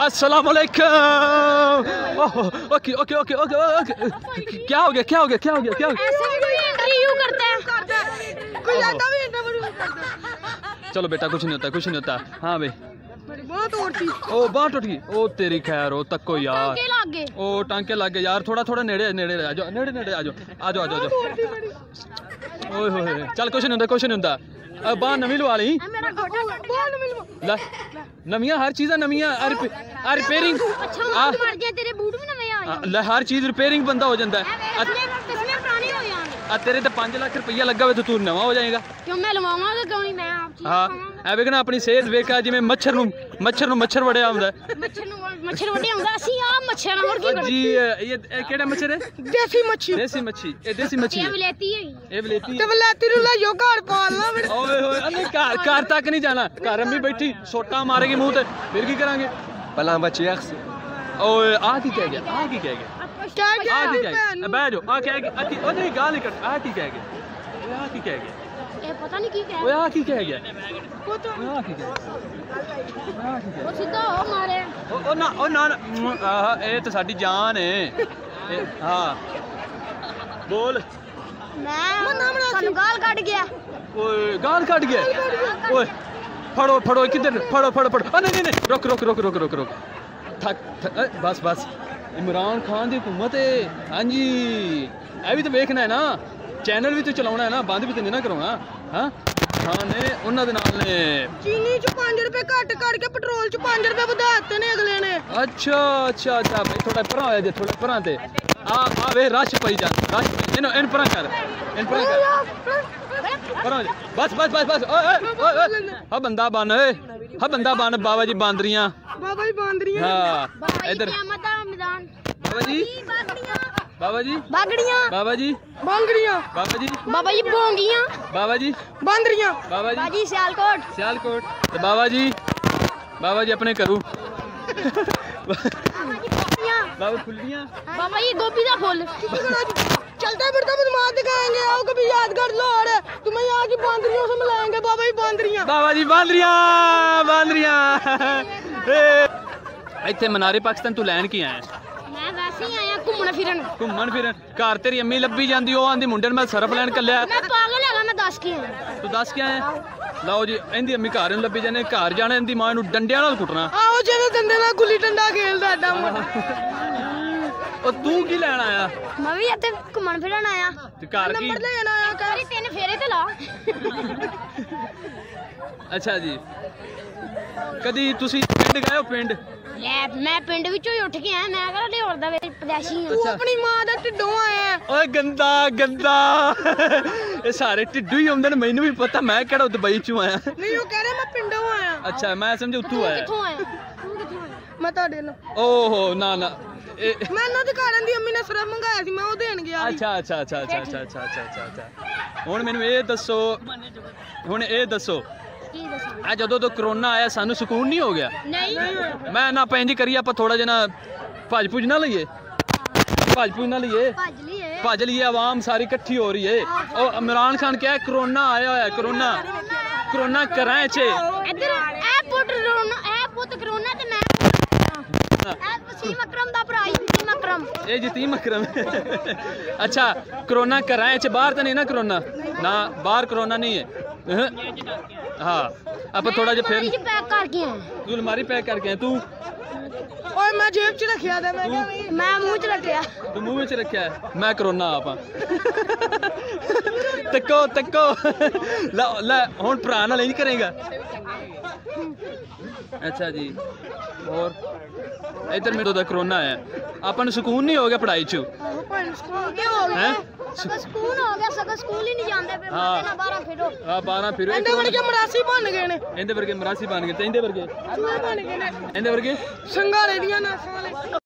अस्सलाम वालेकुम okay okay okay okay okay क्या हो। गया क्या हो गया क्या हो गया क्या हो। गया चलो बेटा कुछ नहीं होता कुछ नहीं होता। हाँ भाई। ओ बात टूट ओ तेरी खैर ओ तको यार। ओ टांके लाग गए यार थोड़ा थोड़ा नेड़े नेड़े आ जाओ नेड़े नेड़े आ जाओ आ जाओ आ जाओ ओए होए चल कुछ नहीं होता कुछ नहीं होता। बाह नवी लवा ली। ਲੈ ਨਵੀਆਂ ਹਰ ਚੀਜ਼ਾਂ ਨਵੀਆਂ ਆ ਰਿਪੇਅਰਿੰਗ ਅੱਛਾ ਮਾਰ ਗਿਆ ਤੇਰੇ ਬੂਟ ਲੈ ਹਰ ਚੀਜ਼ ਰਿਪੇਅਰਿੰਗ ਬੰਦਾ ਹੋ ਜਾਂਦਾ ਆ ਤੇਰੇ ਤੇ 5 ਲੱਖ ਰੁਪਈਆ ਲੱਗਾ ਹੋਵੇ ਤੇ ਤੂੰ ਨਵਾਂ ਹੋ ਜਾਏਗਾ। ਕਿਉਂ ਮੈਂ ਲਵਾਵਾਂ ਤਾਂ ਕਿਉਂ ਨਹੀਂ ਮੈਂ ਆਪ ਚੀਜ਼ ਹਾਂ ਖਾਵਾਂਗਾ। ਐ ਵੇਖਣਾ ਆਪਣੀ ਸਿਹਤ ਵੇਖਾ ਜਿਵੇਂ ਮੱਛਰ ਨੂੰ ਮੱਛਰ ਨੂੰ ਮੱਛਰ ਵੜਿਆ ਹੁੰਦਾ ਮੱਛਰ ਨੂੰ ਮੱਛਰ ਵੱਡੇ ਆਉਂਦਾ ਅਸੀਂ ਆ ਮੱਛਰ ਨਾਲ ਹੋਰ ਕੀ ਉਹ ਜੀ ਇਹ ਕਿਹੜਾ ਮੱਛਰ ਹੈ? ਦੇਸੀ ਮੱਛੀ। ਦੇਸੀ ਮੱਛੀ ਇਹ ਦੇਸੀ ਮੱਛੀ ਹੈ। ਇਹ ਬਲੇਤੀ ਤੇ ਵਲੈਤੀ ਨੂੰ ਲੈ ਜੋ ਘਰ ਤੱਕ ਨਹੀਂ ਜਾਣਾ। ਘਰ ਅੰਮੀ ਬੈਠੀ ਸੋਟਾ ਮਾਰੇਗੀ ਮੂੰਹ ਤੇ ਫਿਰ ਕੀ ਕਰਾਂਗੇ? ਪਹਿਲਾਂ ਬੱਚੇ और की कह गया की कह गया आती कह गया बैठ जाओ। आ कह गया आती नहीं गाली कर। आ की कह गया की कह गया ये पता नहीं की कह ओए आ की कह गया वो तो ओए आ की कह वो सीधा हो मारे। ओ ना ओ ना आ ए तो साडी जान है। हाँ। बोल। मैं नाम गाल काट गया। ओए गाल काट गया? ओए फड़ो फड़ो किधर? फड़ो फड़ो फड़ो। नहीं नहीं। रुक रुक रुक रुक रुक रुक। ਥੱਕ ਬਸ ਬਸ। ਇਮਰਾਨ ਖਾਨ ਦੀ ਹਕੂਮਤ ਹੈ ਹਾਂਜੀ। ਇਹ ਵੀ ਤਾਂ ਵੇਖਣਾ ਹੈ ਨਾ। ਚੈਨਲ ਵੀ ਤਾਂ ਚਲਾਉਣਾ ਹੈ ਨਾ। ਬੰਦ ਵੀ ਤਾਂ ਨਹੀਂ ਨਾ ਕਰਾਉਣਾ। ਹਾਂ? ਖਾਨ ਨੇ ਉਹਨਾਂ ਦੇ ਨਾਲ ਨੇ। ਚੀਨੀ ਚ 5 ਰੁਪਏ ਘੱਟ ਕਰਕੇ ਪੈਟਰੋਲ ਚ 5 ਰੁਪਏ ਵਧਾ ਦਿੱਤੇ ਨੇ ਅਗਲੇ ਨੇ। ਅੱਛਾ ਅੱਛਾ ਅੱਛਾ। ਬਈ ਥੋੜਾ ਪਰਾਂ ਹੋਇਆ ਜੇ ਥੋੜਾ ਪਰਾਂ ਤੇ। ਆ ਆ ਵੇ ਰਸ਼ ਪਈ ਜਾ। ਰਸ਼। ਇਹਨੂੰ ਇਹਨੂੰ ਪਰਾਂ ਕਰ। ਇਹਨੂੰ ਪਰਾਂ ਕਰ। ਪਰਾਂ। ਬਸ ਬਸ ਬਸ ਬਸ। ਓਏ ਓਏ ਓਏ ਓਏ। ਹਾ ਬੰਦਾ ਬਣ ਓਏ। ਹਾ ਬੰਦਾ ਬਣ ਬਾਬਾ ਜੀ ਬਾਂਦਰੀਆਂ। बाबा जी बाँध बाबा जी बाबा जी बाबा जी बाबा जी बाबा जी बाबा जी बाबा जी बाजी सियालकोट सियालकोट तो बाबा जी बाबा जी अपने करू बाबा बाबा जी गोभी का चलते फिरते बदमाश दिखाएँगे आओ कभी तुम्हें यहाँ की बांदरियों से मिलाएँगे बाबा जी बाबा जी ਇੱਥੇ ਮਨਾਰੇ ਪਾਕਿਸਤਾਨ ਤੂੰ ਲੈਣ ਕੀ ਆਇਆ? ਮੈਂ ਵੈਸੇ ਹੀ ਆਇਆ ਘੁੰਮਣ ਫਿਰਨ। ਘੁੰਮਣ ਫਿਰਨ। ਘਰ ਤੇਰੀ ਅੰਮੀ ਲੱਭੀ ਜਾਂਦੀ ਉਹ ਆਂਦੀ ਮੁੰਡੇ ਨੂੰ ਮੈਂ ਸਰਫ ਲੈਣ ਕੱਲਿਆ। ਮੈਂ ਪਾਗਲ ਹੈਗਾ ਮੈਂ ਦੱਸ ਕੇ ਆਇਆ। ਤੂੰ ਦੱਸ ਕੇ ਆਇਆ? ਲਓ ਜੀ ਇਹਦੀ ਅੰਮੀ ਘਰ ਨੂੰ ਲੱਭੀ ਜਾਂਦੇ ਘਰ ਜਾਣਾ ਇਹਦੀ ਮਾਂ ਨੂੰ ਡੰਡਿਆਂ ਨਾਲ ਕੁੱਟਣਾ। ਆਓ ਜਿਵੇਂ ਡੰਡੇ ਨਾਲ ਗੁੱਲੀ ਡੰਡਾ ਖੇਲਦਾ ਐਡਾ ਮੁੰਡਾ। ਉਹ ਤੂੰ ਕੀ ਲੈਣ ਆਇਆ? ਮੈਂ ਵੀ ਇੱਥੇ ਘੁੰਮਣ ਫਿਰਨ ਆਇਆ। ਤੇ ਘਰ ਕੀ? ਨੰਬਰ ਲੈਣ ਆਇਆ ਘਰ। ਤਿੰਨ ਫੇਰੇ ਤੇ ਲਾ। ਅੱਛਾ ਜੀ। ਕਦੀ ਤੁਸੀਂ ਪਿੰਡ ਗਏ ਹੋ? ਪਿੰਡ? ਲੈ ਮੈਂ ਪਿੰਡ ਵਿੱਚੋਂ ਹੀ ਉੱਠ ਕੇ ਆਇਆ। ਮੈਂ ਕਿਹੜਾ ਲਿਓਰ ਦਾ ਵਿੱਚ ਪਦੈਸ਼ੀ ਹਾਂ ਤੂੰ ਆਪਣੀ ਮਾਂ ਦਾ ਢਿੱਡੋਂ ਆਇਆ ਓਏ ਗੰਦਾ ਗੰਦਾ। ਇਹ ਸਾਰੇ ਢਿੱਡੂ ਹੀ ਹੁੰਦੇ ਨੇ ਮੈਨੂੰ ਵੀ ਪਤਾ ਮੈਂ ਕਿਹੜਾ ਦੁਬਈ ਚੋਂ ਆਇਆ। ਨਹੀਂ ਉਹ ਕਹਿ ਮੈਂ ਪਿੰਡੋਂ ਆਇਆ। ਅੱਛਾ ਮੈਂ ਸਮਝ ਉੱਥੋਂ ਆਇਆ। ਕਿੱਥੋਂ ਆਇਆ? मैं ਤੁਹਾਡੇ ਨਾਲ। ਓਹੋ ਨਾ ਨਾ। ਇਹ ਮੈਂ ਇਹਨਾਂ ਦੇ ਘਰਾਂ ਦੀ ਅੰਮੀ ਨੇ ਸਰਫ ਮੰਗਾਇਆ ਸੀ ਮੈਂ ਉਹ ਦੇਣ ਗਿਆ ਸੀ। ਅੱਛਾ ਅੱਛਾ ਅੱਛਾ ਅੱਛਾ ਅੱਛਾ ਅੱਛਾ ਅੱਛਾ ਅੱਛਾ ਅੱਛਾ। ਹੁਣ ਮੈਨੂੰ ਇਹ ਦੱਸੋ ਹੁਣ ਇਹ ਦੱਸੋ। ਕੀ ਦੱਸਾਂ ਆ ਜਦੋਂ ਤੋਂ ਕਰੋਨਾ ਆਇਆ ਸਾਨੂੰ ਸਕੂਨ ਨਹੀਂ ਹੋ ਗਿਆ? ਨਹੀਂ। ਮੈਂ ਨਾ ਪੈਂਜੀ ਕਰੀ ਆਪਾਂ ਥੋੜਾ ਜਿਹਾ ਨਾ ਭੱਜ ਭੁੱਜ ਨਾ ਲਈਏ। ਭੱਜ ਭੁੱਜ ਨਾ ਲਈਏ। ਭੱਜ ਲਈਏ। ਭੱਜ ਲਈਏ ਆਵਾਮ ਸਾਰੀ ਇਕੱਠੀ ਹੋ ਰਹੀ ਏ। ਉਹ ਇਮਰਾਨ ਖਾਨ ਕਿਹਾ ਕਰੋਨਾ ਆਇਆ ਹੋਇਆ ਕਰੋਨਾ। ਕਰੋਨਾ ਕਰਾਂ ਚ ਇੱਧਰ ਇਹ ਪੁੱਤ ਕਰੋਨਾ ਇਹ ਪੁੱਤ ਕਰੋਨਾ ਤੇ ਮੈਂ ਇਹ ਵਸੀਮ ਅਕਰਮ ਦਾ ਭਰਾ ਹੀ ਵਸੀਮ ਅਕਰਮ ਇਹ ਜਤੀਮ ਅਕਰਮ ਅੱਛਾ ਕਰੋਨਾ ਕਰਾਂ ਚ ਬਾਹਰ ਤਾਂ ਨਹੀਂ ਨਾ ਕਰੋਨਾ? ਨਾ ਬਾਹਰ ਕਰੋਨਾ ਨਹੀਂ ਹੈ। ਹਾਂ ਆਪਾਂ ਥੋੜਾ ਜਿਹਾ ਫਿਰ ਪੈਕ ਕਰਕੇ ਆਇਆ ਤੂੰ ਅਲਮਾਰੀ ਪੈਕ ਕਰਕੇ ਆਇਆ, ਤੂੰ? ਓਏ ਮੈਂ ਜੇਬ 'ਚ ਰੱਖਿਆ ਤਾਂ ਮੈਂ ਕਿਹਾ ਵੀ ਮੈਂ ਮੂੰਹ 'ਚ ਰੱਖਿਆ। ਤੂੰ ਮੂੰਹ ਵਿੱਚ ਰੱਖਿਆ ਹੈ? ਮੈਂ ਕਰੋਨਾ ਆਪਾਂ ਤੱਕੋ ਤੱਕੋ। ਲੈ ਲੈ ਹੁਣ ਭਰਾ ਨਾਲ ਨਹੀਂ ਕਰੇਗਾ। ਅੱਛਾ ਜੀ ਹੋਰ? ਇਧਰ ਮੇਰੇ ਦਾ ਕਰੋਨਾ ਆਇਆ। ਆਪਾਂ ਨੂੰ ਸਕੂਨ ਨਹੀਂ ਹੋ ਗਿਆ ਪੜ੍ਹਾਈ 'ਚ। ਉਹ ਭਾਈ ਸਕੂਲ ਕੀ ਹੋ ਗਿਆ। ਹੈ? ਸਗੋਂ ਸਕੂਲ ਹੋ ਗਿਆ ਸਗੋਂ ਸਕੂਲ ਹੀ ਨਹੀਂ ਜਾਂਦੇ ਫਿਰ ਹਾਂ। ਮੁੰਡੇ ਨਾਲ ਬਾਹਰ ਫਿਰੋ। ਆ 12 ਫਿਰ। ਇਹਦੇ ਕੇ ਮਰਾਸੀ ਬਣ ਗਏ ਨੇ। ਇਹਦੇ ਵਰਗੇ ਮਰਾਸੀ ਬਣ ਗਏ ਤੇ ਇਹਦੇ ਵਰਗੇ? ਚੂਹੇ ਬਣ ਗਏ ਨੇ। ਇਹਦੇ ਵਰਗੇ? ਸੰਘਾੜੇ ਦੀਆਂ ਨਾਸਾਂ ਵਾਲੇ।